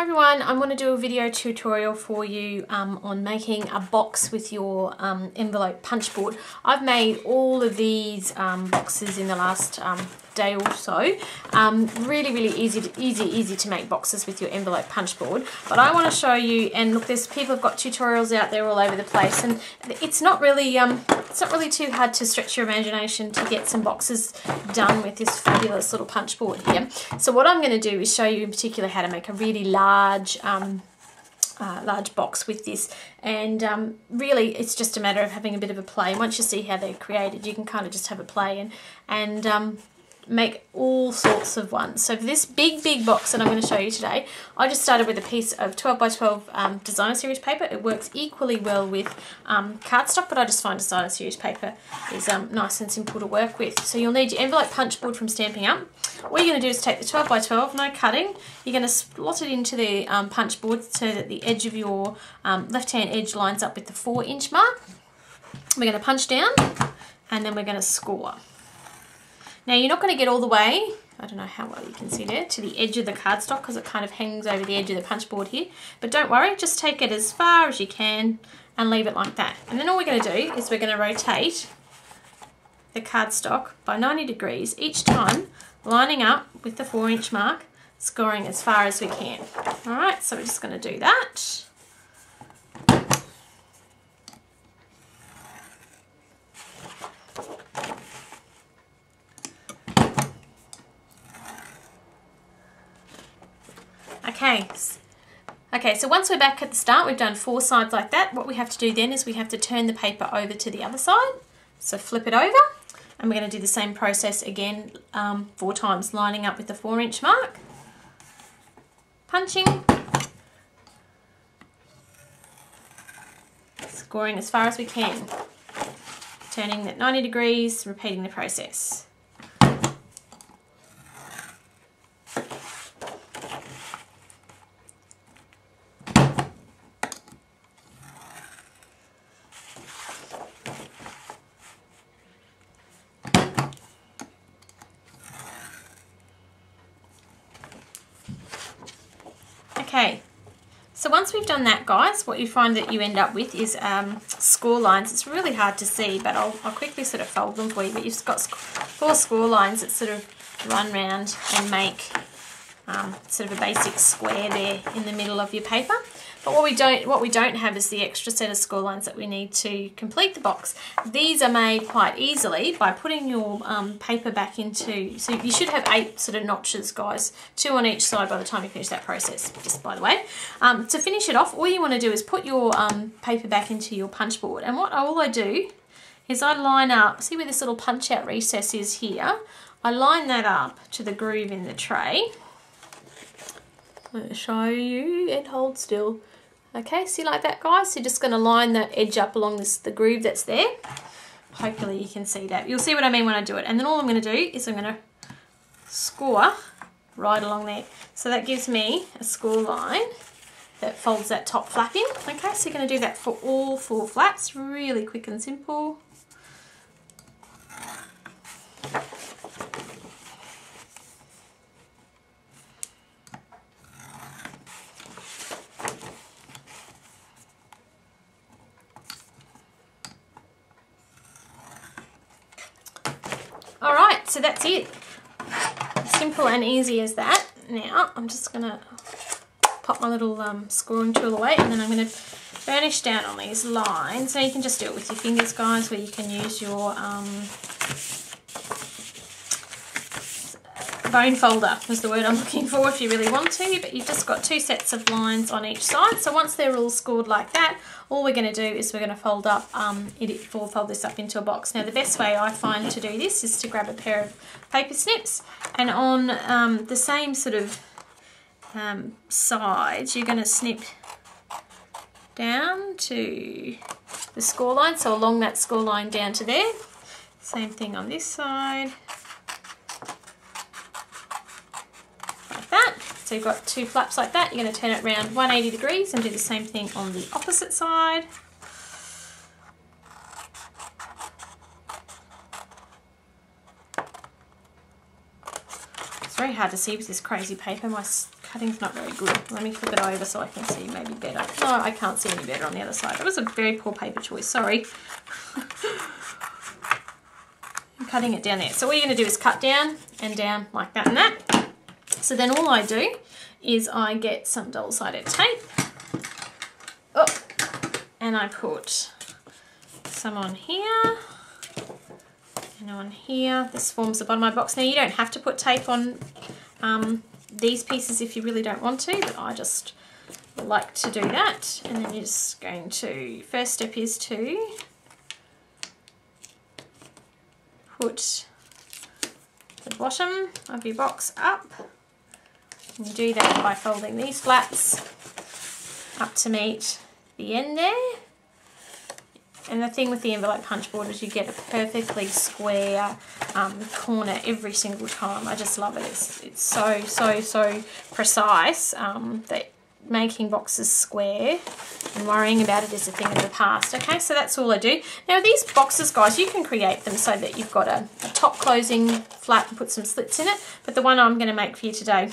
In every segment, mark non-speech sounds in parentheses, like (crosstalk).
Hi everyone, I'm going to do a video tutorial for you um, on making a box with your um, envelope punch board. I've made all of these um, boxes in the last um, day or so. Um, really, really easy, to, easy, easy to make boxes with your envelope punch board. But I want to show you, and look, there's people have got tutorials out there all over the place, and it's not really, um, it's not really too hard to stretch your imagination to get some boxes done with this fabulous little punch board here. So what I'm going to do is show you in particular how to make a really large um, uh, large box with this and um, really it's just a matter of having a bit of a play once you see how they're created you can kind of just have a play and and um, make all sorts of ones. So for this big, big box that I'm going to show you today, I just started with a piece of 12 by 12 um, designer series paper. It works equally well with um, cardstock, but I just find designer series paper is um, nice and simple to work with. So you'll need your envelope punch board from Stampin' Up. What you're going to do is take the 12 by 12, no cutting. You're going to slot it into the um, punch board so that the edge of your um, left-hand edge lines up with the 4 inch mark. We're going to punch down and then we're going to score. Now you're not going to get all the way, I don't know how well you can see there, to the edge of the cardstock because it kind of hangs over the edge of the punch board here. But don't worry, just take it as far as you can and leave it like that. And then all we're going to do is we're going to rotate the cardstock by 90 degrees each time, lining up with the 4 inch mark, scoring as far as we can. Alright, so we're just going to do that. Okay, okay, so once we're back at the start, we've done four sides like that. What we have to do then is we have to turn the paper over to the other side. So flip it over, and we're going to do the same process again um, four times, lining up with the four inch mark, punching, scoring as far as we can, turning at 90 degrees, repeating the process. Okay, so once we've done that, guys, what you find that you end up with is um, score lines. It's really hard to see, but I'll, I'll quickly sort of fold them for you. But you've got four score lines that sort of run round and make um, sort of a basic square there in the middle of your paper. But what we don't what we don't have is the extra set of score lines that we need to complete the box. These are made quite easily by putting your um, paper back into, so you should have eight sort of notches, guys, two on each side by the time you finish that process, just by the way. Um, to finish it off, all you want to do is put your um, paper back into your punch board. And what all I do is I line up, see where this little punch out recess is here? I line that up to the groove in the tray. I'm going to show you and hold still. Okay, see like that guys? So you're just going to line the edge up along this the groove that's there. Hopefully you can see that. You'll see what I mean when I do it. And then all I'm going to do is I'm going to score right along there. So that gives me a score line that folds that top flap in. Okay, so you're going to do that for all four flaps. Really quick and simple. So that's it. Simple and easy as that. Now I'm just going to pop my little um, scoring tool away and then I'm going to burnish down on these lines. Now you can just do it with your fingers guys where you can use your um, bone folder is the word I'm (laughs) looking for if you really want to, but you've just got two sets of lines on each side. So once they're all scored like that, all we're going to do is we're going to fold up, um, it, fold this up into a box. Now the best way I find to do this is to grab a pair of paper snips and on um, the same sort of um, sides, you're going to snip down to the score line, so along that score line down to there. Same thing on this side. So you've got two flaps like that. You're going to turn it around 180 degrees and do the same thing on the opposite side. It's very hard to see with this crazy paper. My cutting's not very good. Let me flip it over so I can see maybe better. No, I can't see any better on the other side. That was a very poor paper choice, sorry. (laughs) I'm cutting it down there. So what you're going to do is cut down and down like that and that. So then all I do is I get some double-sided tape. Oh, and I put some on here and on here. This forms the bottom of my box. Now you don't have to put tape on um, these pieces if you really don't want to, but I just like to do that. And then you're just going to, first step is to put the bottom of your box up. And you do that by folding these flaps up to meet the end there. And the thing with the envelope punch board is you get a perfectly square um, corner every single time. I just love it. It's, it's so, so, so precise um, that making boxes square and worrying about it is a thing of the past. Okay, so that's all I do. Now these boxes, guys, you can create them so that you've got a, a top closing flap and put some slits in it. But the one I'm going to make for you today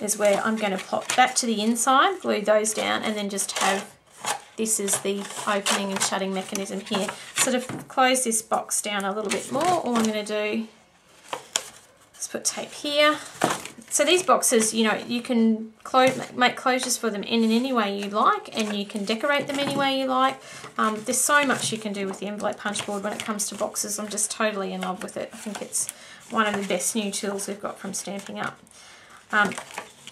is where I'm going to pop that to the inside, glue those down, and then just have this is the opening and shutting mechanism here. Sort of close this box down a little bit more. All I'm going to do is put tape here. So these boxes, you know, you can close, make closures for them in any way you like and you can decorate them any way you like. Um, there's so much you can do with the envelope punch board when it comes to boxes. I'm just totally in love with it. I think it's one of the best new tools we've got from Stampin' Up. Um,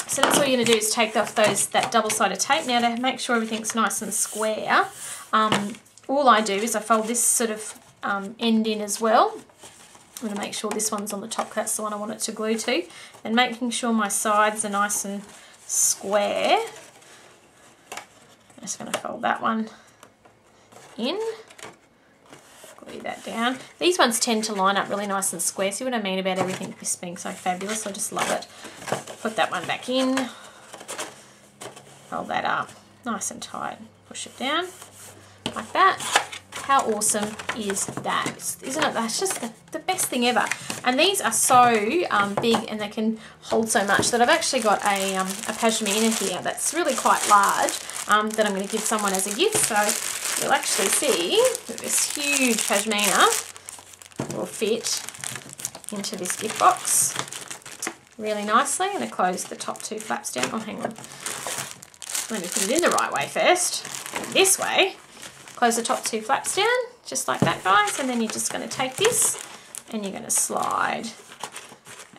so that's all you're going to do is take off those that double-sided tape. Now to make sure everything's nice and square, um, all I do is I fold this sort of um, end in as well. I'm going to make sure this one's on the top, that's the one I want it to glue to. And making sure my sides are nice and square. I'm just going to fold that one in glue that down. These ones tend to line up really nice and square. See what I mean about everything this being so fabulous? I just love it. Put that one back in. Fold that up nice and tight. Push it down like that. How awesome is that? Isn't it? That's just the, the best thing ever. And these are so um, big and they can hold so much that I've actually got a, um, a pashmina here that's really quite large um, that I'm going to give someone as a gift. So you'll actually see that this huge pashmina will fit into this gift box really nicely. And to close the top two flaps down. Oh, hang on. Let me put it in the right way first. This way. Close the top two flaps down, just like that, guys. And then you're just going to take this and you're going to slide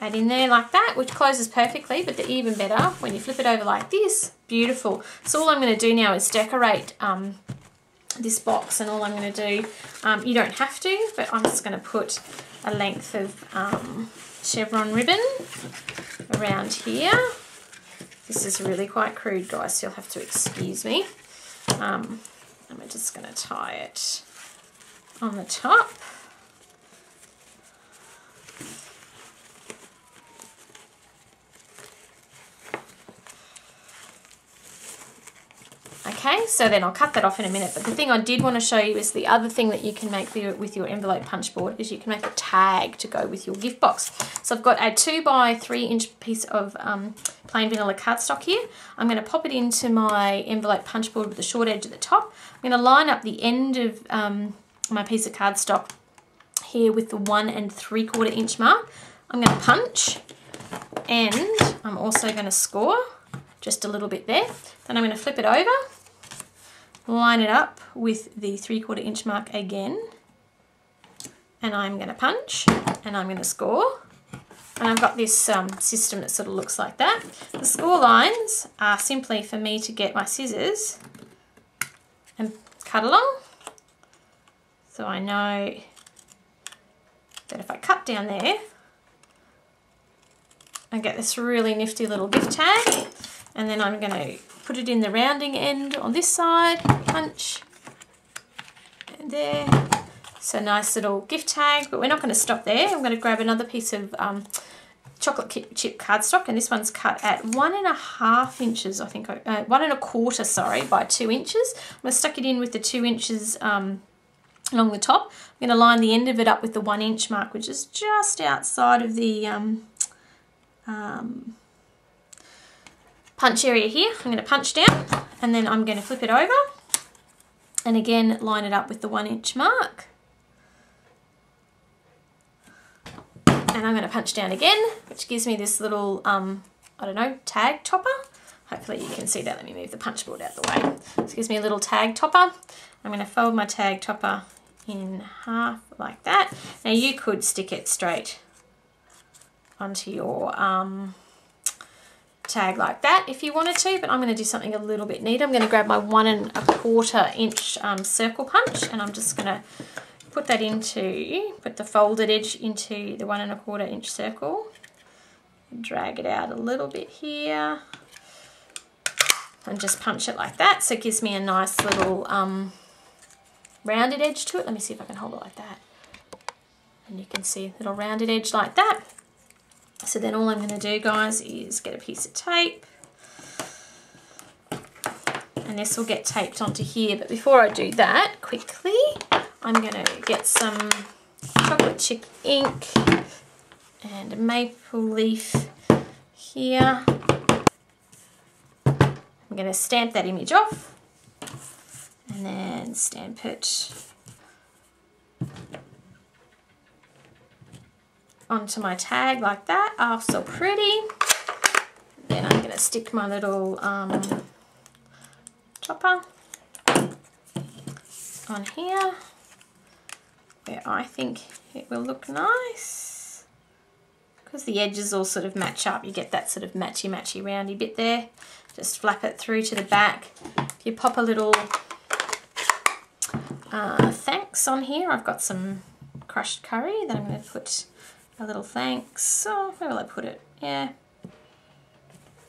add in there like that, which closes perfectly, but the even better when you flip it over like this, beautiful. So all I'm going to do now is decorate um, this box and all I'm going to do, um, you don't have to, but I'm just going to put a length of um, chevron ribbon around here. This is really quite crude guys, so you'll have to excuse me. Um, and we're just going to tie it on the top. Okay, so then I'll cut that off in a minute. But the thing I did want to show you is the other thing that you can make with your envelope punch board is you can make a tag to go with your gift box. So I've got a two by three inch piece of um, plain vanilla cardstock here. I'm going to pop it into my envelope punch board with the short edge at the top. I'm going to line up the end of um, my piece of cardstock here with the one and three quarter inch mark. I'm going to punch and I'm also going to score just a little bit there. Then I'm going to flip it over line it up with the three quarter inch mark again. And I'm going to punch and I'm going to score. And I've got this um, system that sort of looks like that. The score lines are simply for me to get my scissors and cut along. So I know that if I cut down there I get this really nifty little gift tag. And then I'm going to put it in the rounding end on this side, punch, and there. So nice little gift tag, but we're not going to stop there. I'm going to grab another piece of um, chocolate chip cardstock, and this one's cut at one and a half inches, I think, uh, one and a quarter, sorry, by two inches. I'm going to stuck it in with the two inches um, along the top. I'm going to line the end of it up with the one inch mark, which is just outside of the um, um, punch area here. I'm going to punch down and then I'm going to flip it over and again line it up with the one inch mark. And I'm going to punch down again, which gives me this little, um, I don't know, tag topper. Hopefully you can see that. Let me move the punch board out of the way. This gives me a little tag topper. I'm going to fold my tag topper in half like that. Now you could stick it straight onto your um, tag like that if you wanted to, but I'm going to do something a little bit neater. I'm going to grab my one and a quarter inch um, circle punch and I'm just going to put that into, put the folded edge into the one and a quarter inch circle. Drag it out a little bit here and just punch it like that. So it gives me a nice little um, rounded edge to it. Let me see if I can hold it like that. And you can see a little rounded edge like that. So then all I'm going to do, guys, is get a piece of tape. And this will get taped onto here. But before I do that, quickly, I'm going to get some chocolate chip ink and a maple leaf here. I'm going to stamp that image off and then stamp it onto my tag like that. Oh, so pretty. Then I'm going to stick my little um, chopper on here where I think it will look nice. Because the edges all sort of match up, you get that sort of matchy-matchy roundy bit there. Just flap it through to the back. If you pop a little uh, thanks on here, I've got some crushed curry that I'm going to put a little thanks. Oh, where will I put it? Yeah.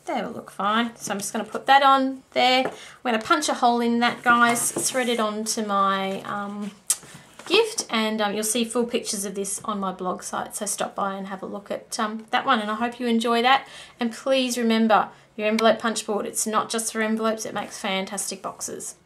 They will look fine. So I'm just going to put that on there. I'm going to punch a hole in that, guys. Thread it onto my um, gift. And um, you'll see full pictures of this on my blog site. So stop by and have a look at um, that one. And I hope you enjoy that. And please remember your envelope punch board. It's not just for envelopes. It makes fantastic boxes.